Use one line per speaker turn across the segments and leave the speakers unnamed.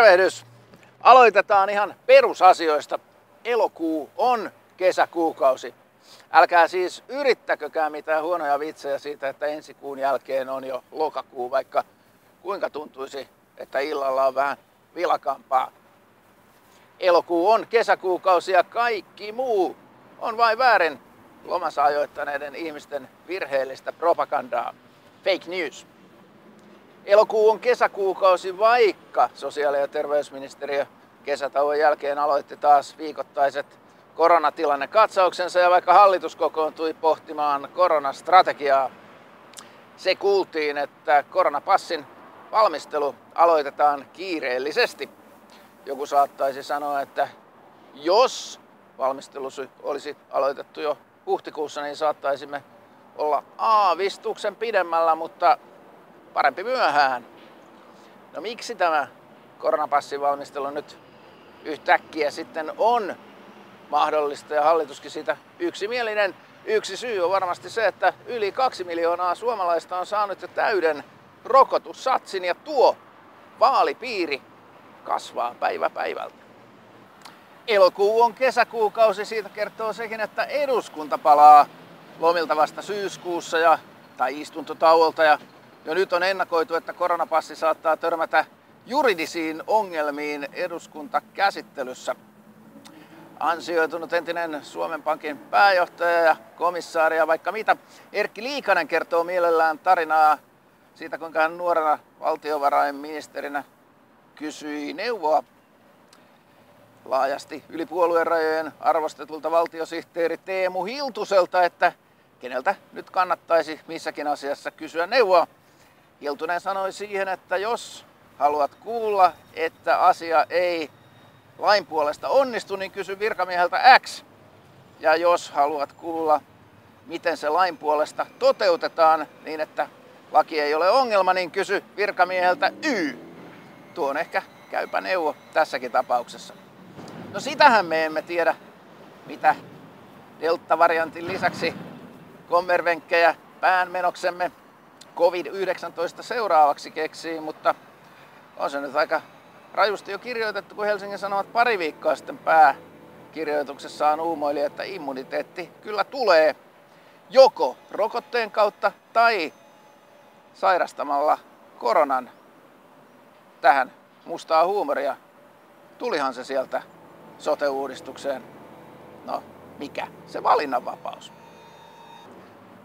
Tervehdys! Aloitetaan ihan perusasioista. Elokuu on kesäkuukausi. Älkää siis yrittäkökään mitään huonoja vitsejä siitä, että ensi kuun jälkeen on jo lokakuu, vaikka kuinka tuntuisi, että illalla on vähän vilakampaa. Elokuu on kesäkuukausi ja kaikki muu on vain väärin lomassa ajoittaneiden ihmisten virheellistä propagandaa. Fake news. Elokuu on kesäkuukausi, vaikka sosiaali- ja terveysministeriö kesätauon jälkeen aloitti taas viikoittaiset koronatilannekatsauksensa ja vaikka hallitus kokoontui pohtimaan koronastrategiaa, se kuultiin, että koronapassin valmistelu aloitetaan kiireellisesti. Joku saattaisi sanoa, että jos valmistelu olisi aloitettu jo huhtikuussa, niin saattaisimme olla aavistuksen pidemmällä, mutta parempi myöhään. No miksi tämä koronapassin valmistelu nyt yhtäkkiä sitten on mahdollista ja hallituskin siitä yksimielinen. Yksi syy on varmasti se, että yli kaksi miljoonaa suomalaista on saanut jo täyden rokotussatsin ja tuo vaalipiiri kasvaa päivä päivältä. Elokuu on kesäkuukausi, siitä kertoo sekin, että eduskunta palaa lomilta vasta syyskuussa ja, tai istuntotauolta ja jo nyt on ennakoitu, että koronapassi saattaa törmätä juridisiin ongelmiin eduskuntakäsittelyssä. Ansioitunut entinen Suomen Pankin pääjohtaja ja komissaari ja vaikka mitä, Erkki Liikanen kertoo mielellään tarinaa siitä, kuinka hän nuorena valtiovarainministerinä kysyi neuvoa laajasti yli puolueen arvostetulta valtiosihteeri Teemu Hiltuselta, että keneltä nyt kannattaisi missäkin asiassa kysyä neuvoa. Hiltunen sanoi siihen, että jos haluat kuulla, että asia ei lain puolesta onnistu, niin kysy virkamieheltä X. Ja jos haluat kuulla, miten se lain puolesta toteutetaan niin, että laki ei ole ongelma, niin kysy virkamieheltä Y. Tuo on ehkä käypä neuvo tässäkin tapauksessa. No sitähän me emme tiedä, mitä Delta-variantin lisäksi kommervenkkejä päänmenoksemme COVID-19 seuraavaksi keksii, mutta on se nyt aika rajusti jo kirjoitettu, kun Helsingin Sanomat pari viikkoa sitten pääkirjoituksessaan uumoili, että immuniteetti kyllä tulee joko rokotteen kautta tai sairastamalla koronan tähän mustaa huumoria. Tulihan se sieltä sote-uudistukseen. No, mikä? Se valinnanvapaus.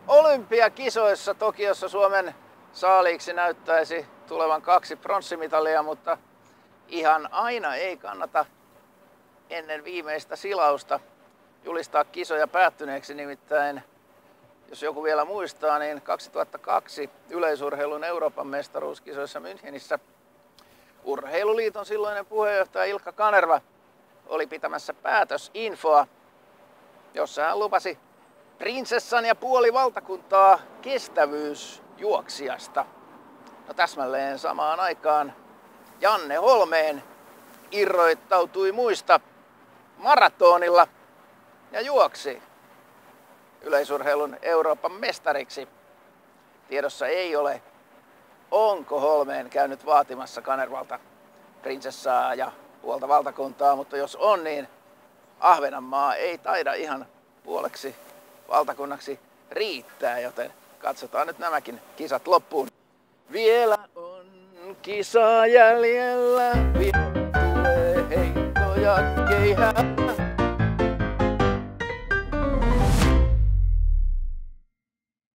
Olympiakisoissa Tokiossa Suomen saaliiksi näyttäisi tulevan kaksi pronssimitalia, mutta ihan aina ei kannata ennen viimeistä silausta julistaa kisoja päättyneeksi. Nimittäin, jos joku vielä muistaa, niin 2002 yleisurheilun Euroopan mestaruuskisoissa Münchenissä Urheiluliiton silloinen puheenjohtaja Ilkka Kanerva oli pitämässä päätösinfoa, jossa hän lupasi prinsessan ja puoli valtakuntaa kestävyysjuoksijasta. No täsmälleen samaan aikaan Janne Holmeen irroittautui muista maratonilla ja juoksi yleisurheilun Euroopan mestariksi. Tiedossa ei ole, onko Holmeen käynyt vaatimassa Kanervalta prinsessaa ja puolta valtakuntaa, mutta jos on, niin Ahvenanmaa ei taida ihan puoleksi valtakunnaksi riittää, joten katsotaan nyt nämäkin kisat loppuun. Vielä on kisa jäljellä, vielä tulee heittoja keihää.